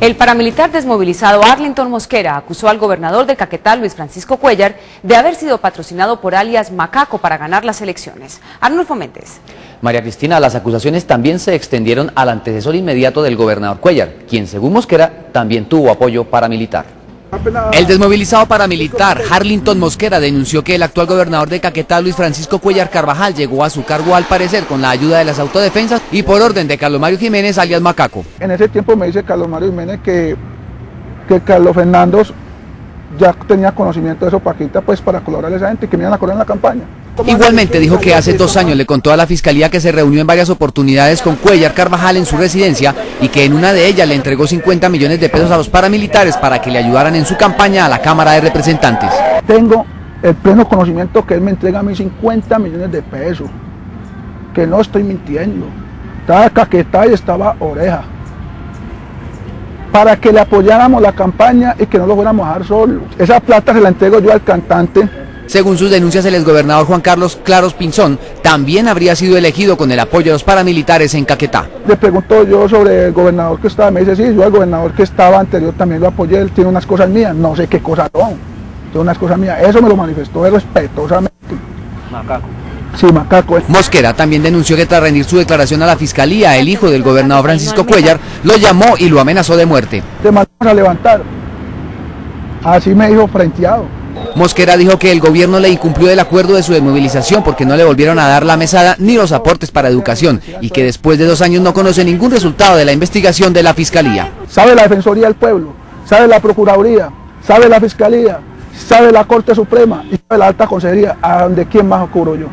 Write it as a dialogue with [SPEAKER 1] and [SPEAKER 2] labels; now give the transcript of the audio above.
[SPEAKER 1] El paramilitar desmovilizado Arlington Mosquera acusó al gobernador de Caquetá, Luis Francisco Cuellar, de haber sido patrocinado por alias Macaco para ganar las elecciones. Arnulfo Méndez.
[SPEAKER 2] María Cristina, las acusaciones también se extendieron al antecesor inmediato del gobernador Cuellar, quien según Mosquera también tuvo apoyo paramilitar.
[SPEAKER 3] El desmovilizado paramilitar Harlington Mosquera denunció que el actual gobernador de Caquetá, Luis Francisco Cuellar Carvajal, llegó a su cargo al parecer con la ayuda de las autodefensas y por orden de Carlos Mario Jiménez, alias Macaco.
[SPEAKER 4] En ese tiempo me dice Carlos Mario Jiménez que, que Carlos Fernando ya tenía conocimiento de eso Paquita pues para colaborar a esa gente y que me iban a correr en la campaña.
[SPEAKER 3] Igualmente dijo que hace dos años le contó a la fiscalía que se reunió en varias oportunidades con Cuellar Carvajal en su residencia y que en una de ellas le entregó 50 millones de pesos a los paramilitares para que le ayudaran en su campaña a la Cámara de Representantes.
[SPEAKER 4] Tengo el pleno conocimiento que él me entrega a mí 50 millones de pesos, que no estoy mintiendo. Estaba Caquetá y estaba Oreja para que le apoyáramos la campaña y que no lo fuéramos a dejar solo. Esa plata se la entrego yo al cantante
[SPEAKER 3] según sus denuncias, el exgobernador Juan Carlos Claros Pinzón también habría sido elegido con el apoyo de los paramilitares en Caquetá.
[SPEAKER 4] Le pregunto yo sobre el gobernador que estaba, me dice, sí, yo al gobernador que estaba anterior también lo apoyé, él tiene unas cosas mías, no sé qué cosas son, tiene unas cosas mías, eso me lo manifestó respetuosamente.
[SPEAKER 3] Macaco.
[SPEAKER 4] Sí, Macaco.
[SPEAKER 3] Mosquera también denunció que tras rendir su declaración a la fiscalía, el hijo del gobernador Francisco Cuellar lo llamó y lo amenazó de muerte.
[SPEAKER 4] Te mandaron a levantar. Así me dijo frenteado.
[SPEAKER 3] Mosquera dijo que el gobierno le incumplió el acuerdo de su desmovilización porque no le volvieron a dar la mesada ni los aportes para educación y que después de dos años no conoce ningún resultado de la investigación de la Fiscalía.
[SPEAKER 4] Sabe la Defensoría del Pueblo, sabe la Procuraduría, sabe la Fiscalía, sabe la Corte Suprema y sabe la Alta Consejería, a donde quién más ocurro yo.